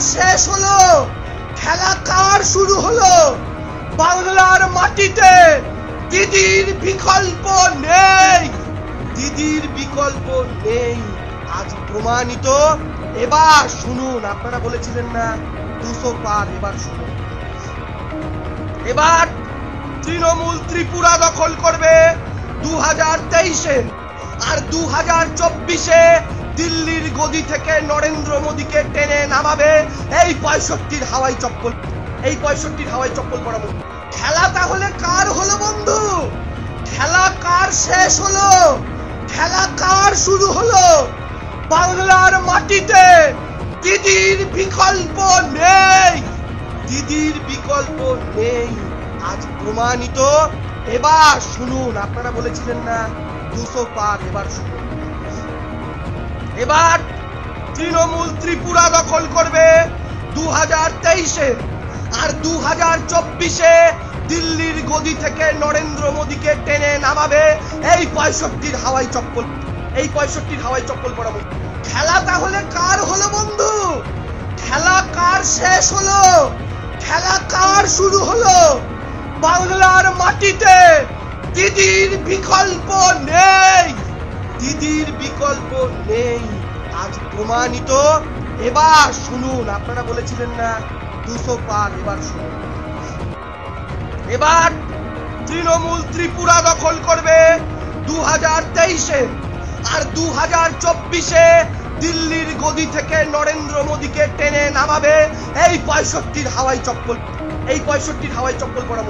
শেষ হলো। খেলা কার শুরু হলো? বাংলার মাটিতে দিদির বিকল্প নেই। দিদির বিকল্প নেই। আজ প্রমাণিত। এবার শুনুন, আপনারা বলেছিলেন না, দুশো পার, এবার শুনুন। এবার তৃণমূল ত্রিপুরা দখল করবে দু হাজার তেইশে আর দু হাজার চব্বিশে দিল্লির গদি থেকে নরেন্দ্র মোদীকে টেনে নামাবে। এই পঁয়ষট্টির হাওয়াই চপ্পল। এই পঁয়ষট্টির হাওয়াই চপ্পল পরা খেলা তাহলে কার হলো বন্ধু? খেলা কার শেষ হলো? খেলা কার শুরু হলো? বাংলার মাটিতে দিদির বিকল্প নেই। দিদির বিকল্প নেই। আজ প্রমাণিত। এবার শুনুন, আপনারা বলেছিলেন না, দুশো পার, এবার শুনুন। এবার তৃণমূল ত্রিপুরা দখল করবে দু হাজার তেইশে আর দু হাজার চব্বিশে দিল্লির গদি থেকে নরেন্দ্র মোদীকে টেনে নামাবে এই পঁয়ষট্টির হাওয়াই চপ্পল। এই পঁয়ষট্টির হাওয়াই চপ্পল পরা খেলা তাহলে কার হলো বন্ধু? খেলা কার শেষ হলো? খেলা কার শুরু হলো? বাংলার মাটিতে দিদির বিকল্প নেই। দিদির বিকল্প নেই। আজ প্রমাণিত। এবার শুনুন, আপনারা বলেছিলেন না, দুশো পার, এবার শুনুন। এবার তৃণমূল ত্রিপুরা দখল করবে দু হাজার তেইশে আর দু হাজার চব্বিশে দিল্লির গদি থেকে নরেন্দ্র মোদীকে টেনে নামাবে। এই পঁয়ষট্টির হাওয়াই চপ্পল, এই পঁয়ষট্টির হাওয়াই চপ্পল বন্ধু।